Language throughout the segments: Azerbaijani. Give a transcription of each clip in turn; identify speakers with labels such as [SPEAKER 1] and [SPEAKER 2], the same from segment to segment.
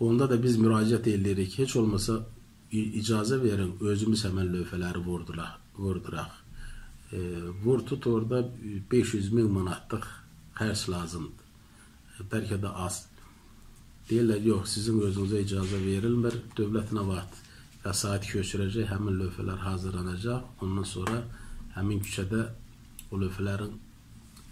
[SPEAKER 1] Onda da biz müraciət edirik. Heç olmasa icazə verin, özümüz həmən lövhələri vurduraq. vurduraq. E, vur tut orada 500 min manatlıq xərc lazımdır. E, bəlkə də az. Deyirlər, yox, sizin özünüzə icazə verilmir. Dövlət nə vaxt vəsait köçürəcək, həmin lövhələr hazırlanacaq. Ondan sonra həmin küçədə o lövhələrin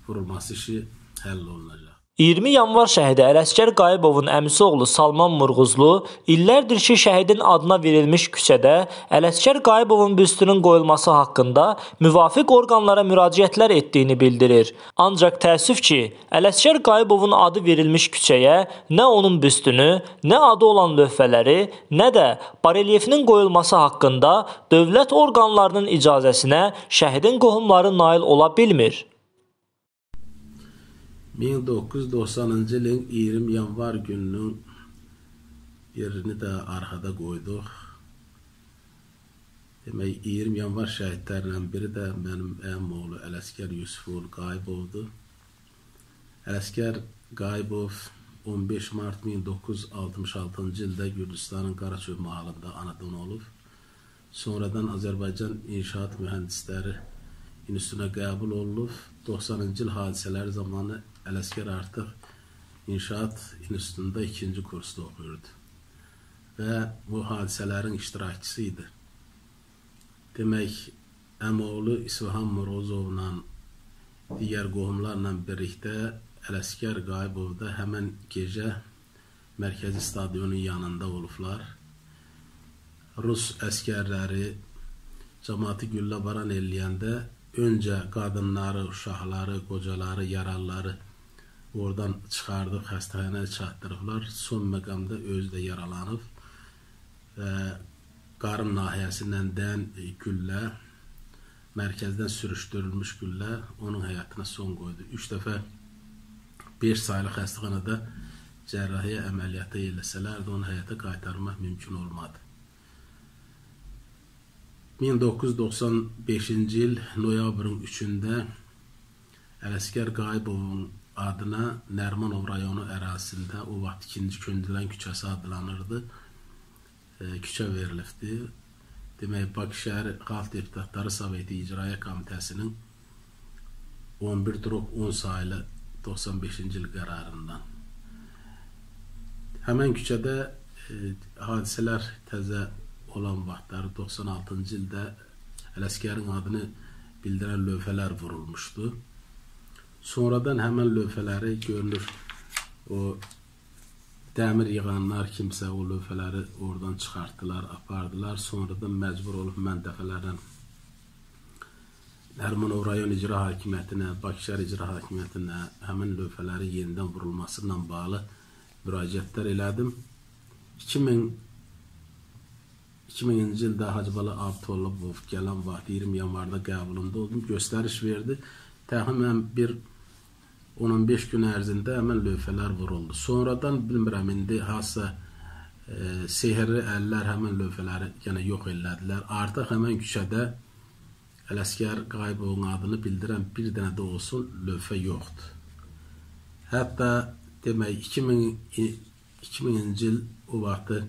[SPEAKER 1] vurulması işi həll olunacaq.
[SPEAKER 2] 20 yanvar şəhidi Ələsgər Qayıbovun əmisi oğlu Salman Murğuzlu illərdir ki, şəhidin adına verilmiş küçədə Ələsgər Qayıbovun büstünün qoyulması haqqında müvafiq orqanlara müraciətlər etdiyini bildirir. Ancaq təəssüf ki, Ələsgər Qayıbovun adı verilmiş küçəyə nə onun büstünü, nə adı olan lövhələri, nə də barelyefinin qoyulması haqqında dövlət orqanlarının icazəsinə şəhidin qohumları nail ola bilmir.
[SPEAKER 1] 1990-cı ilin 20 yanvar gününün yerini də arxada qoyduq. Demək, 20 yanvar şəhidlərindən biri də mənim əmim oğlu Ələskər Yusufov Qayıbovdur. Ələskər Qayıbov 15 mart 1966-cı ildə Gürcüstanın Qaraçöy mahallında anadan olub. Sonradan Azərbaycan İnşaat Mühəndisləri İnstitutuna qəbul olunub. 90-cı il hadisələri zamanı Ələskər artıq İnşaat İnstitutunda ikinci kursda oxuyurdu və bu hadisələrin iştirakçısı idi. Demək, əmoğlu İsfahan Morozovla digər qohumlarla birlikdə Ələskər Qayıbovda həmən gecə mərkəzi stadionun yanında olublar. Rus əskərləri cəmaatı güllə baran eləyəndə öncə qadınları, uşaqları, qocaları, yaralıları oradan çıxardıb xəstəxanaya çatdırıblar. Son məqamda özü də yaralanıb və qarın nahiyəsindən dən güllə mərkəzdən sürüşdürülmüş güllə onun həyatına son qoydu. 3 dəfə 5 saylı xəstəxanada cərrahiyyə əməliyyatı eləsələr də onu həyata qaytarmaq mümkün olmadı. 1995-ci il noyabrın 3-də Ələsgər Qayıbovun adına Nərmanov rayonu ərazisində o vaxt ikinci Köndülən küçəsi adlanırdı. E, küçə verilibdi. Demək, Bakı şəhər Xalq Deputatları Soveti İcraya Komitəsinin 11 drop 10 sayılı 95-ci il qərarından. Həmən küçədə e, hadisələr təzə olan vaxtları 96-cı ildə Ələskərin adını bildirən lövhələr vurulmuşdu. Sonradan həmən lövhələri görünür o dəmir yığanlar kimsə o lövhələri oradan çıxartdılar, apardılar. Sonradan məcbur olub mən dəfələrlə Nərmanov rayon icra hakimiyyətinə, Bakışəhər icra hakimiyyətinə həmin lövhələrin yenidən vurulması ilə bağlı müraciətlər elədim. 2000 2000-ci ildə Hacıbala Abdullah gələn vaxt 20 yanvarda qəbulunda oldum, göstəriş verdi. Təxminən bir 10-15 gün ərzində həmən lövhələr vuruldu. Sonradan bilmirəm indi hansısa e, sehrli əllər həmən lövhələri yenə yox elədilər. Artıq həmən küçədə Ələskər Qayıbovun adını bildirən bir dənə də olsun lövhə yoxdur. Hətta demək 2000 2000-ci il o vaxtı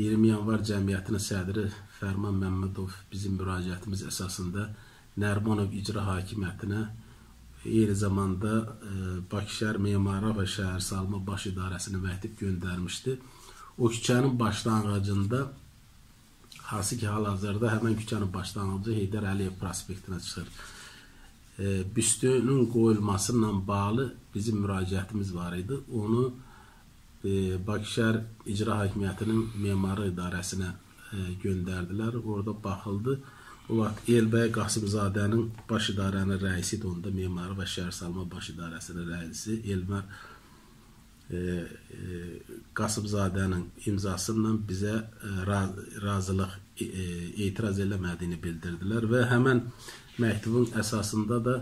[SPEAKER 1] 20 yanvar cəmiyyətinin sədri Fərman Məmmədov bizim müraciətimiz əsasında Nərmanov icra hakimiyyətinə eyni zamanda e, Bakı şəhər memarlıq və şəhərsalma baş idarəsinə məktub göndərmişdi. O küçənin başlanğıcında hansı ki hal-hazırda həmən küçənin başlanğıcı Heydər Əliyev prospektinə çıxır. E, büstünün qoyulması ilə bağlı bizim müraciətimiz var idi. Onu e, Bakı şəhər icra hakimiyyətinin memarlıq idarəsinə göndərdilər. Orada baxıldı. O vaxt Elbəy Qasımzadənin baş idarənin rəisi idi onda memar və şəhərsalma baş idarəsinin rəisi Elmar e, e, Qasımzadənin imzası ilə bizə e, raz, razılıq e, e, etiraz eləmədiyini bildirdilər və həmən məktubun əsasında da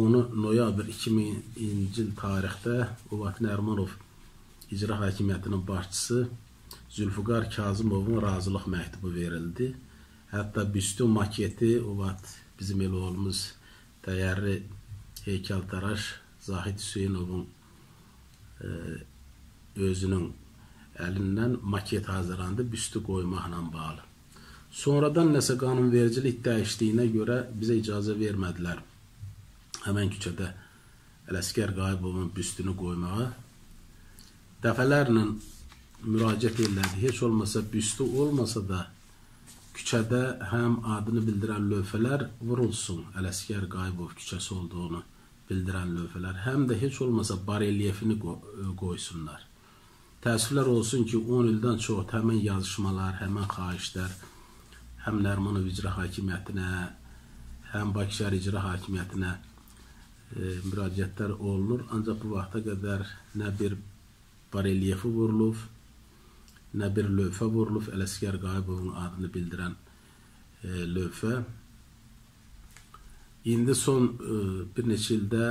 [SPEAKER 1] onu noyabr 2000-ci il tarixdə o vaxt Nərmanov icra hakimiyyətinin başçısı Zülfüqar Kazımovun razılıq məktubu verildi. Hətta büstün maketi o vaxt bizim el oğlumuz dəyərli heykəltaraş Zahid Hüseynovun e, özünün əlindən maket hazırlandı büstü qoymaqla bağlı. Sonradan nəsə qanunvericilik dəyişdiyinə görə bizə icazə vermədilər. Həmən küçədə Ələsgər Qayıbovun büstünü qoymağa. Dəfələrlə müraciət elədi. Heç olmasa büstü olmasa da küçədə həm adını bildirən lövhələr vurulsun. Ələsgər Qayıbov küçəsi olduğunu bildirən lövhələr, həm də heç olmasa barelyefini qoysunlar. Təəssüflər olsun ki, 10 ildən çox həmin yazışmalar, həmin xahişlər həm Nərmanov icra hakimiyyətinə, həm Bakı şəhər icra hakimiyyətinə e, müraciətlər olunur. Ancaq bu vaxta qədər nə bir barelyefi vurulub, nə bir lövhə vurulub, Ələsgər Qayıbovun adını bildirən e, lövhə. İndi son e, bir neçə ildə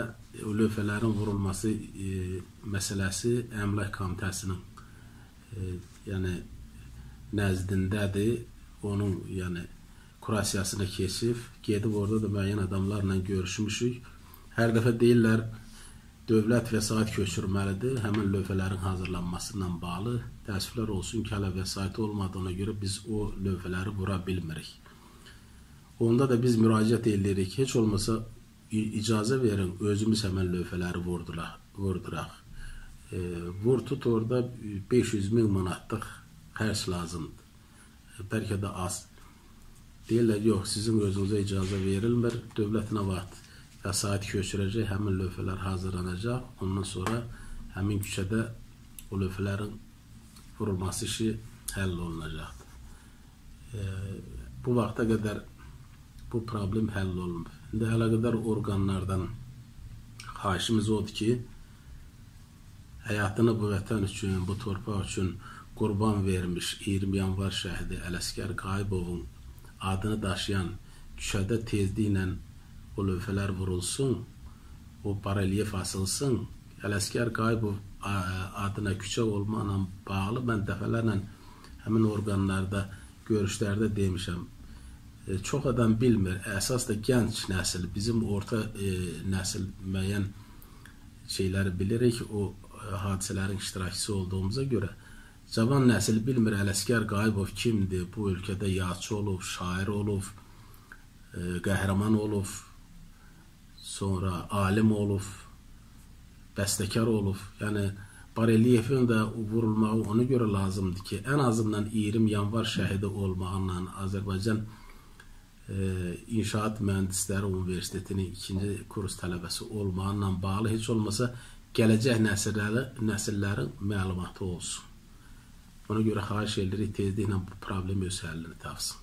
[SPEAKER 1] o lövhələrin vurulması e, məsələsi Əmlak Komitəsinin e, yəni nəzdindədir. Onun yəni kurasiyasına keçib, gedib orada da müəyyən adamlarla görüşmüşük. Hər dəfə deyirlər dövlət vəsait köçürməlidir. Həmin lövhələrin hazırlanması ilə bağlı təəssüflər olsun ki, hələ vəsait olmadığına görə biz o lövhələri vura bilmirik. Onda da biz müraciət edirik. Heç olmasa icazə verin, özümüz həmən lövhələri vurduraq. vurduraq. E, vur tut orada 500 min manatlıq xərc lazımdır. E, bəlkə də az. Deyirlər, yox, sizin özünüzə icazə verilmir. Dövlət nə vaxt vəsait köçürəcək, həmin lövhələr hazırlanacaq. Ondan sonra həmin küçədə o lövhələrin vurulması işi həll olunacaqdır. E, bu vaxta qədər bu problem həll olunub. İndi əlaqədar orqanlardan xahişimiz odur ki, həyatını bu vətən üçün, bu torpaq üçün qurban vermiş 20 yanvar şəhidi Ələsgər Qayıbovun adını daşıyan küçədə tezliklə o lövhələr vurulsun, o barelyef asılsın. Ələsgər Qayıbov adına küçə olmaqla bağlı mən dəfələrlə həmin orqanlarda görüşlərdə demişəm çox adam bilmir. Əsas da gənc nəsil, bizim orta e, nəsil müəyyən şeyləri bilirik. O hadisələrin iştirakçısı olduğumuza görə cavan nəsil bilmir Ələsgər Qayıbov kimdir? Bu ölkədə yazıçı olub, şair olub, qəhrəman olub, sonra alim olub, bəstəkar olub. Yəni Bareliyevin də vurulmağı ona görə lazımdır ki, ən azından 20 yanvar şəhidi olmağıyla Azərbaycan İnşaat Mühəndisləri Universitetinin ikinci kurs tələbəsi olmaqla bağlı heç olmasa gələcək nəsillərin, nəsillərin məlumatı olsun. Ona görə xahiş edirik tezliklə bu problem öz həllini tapsın.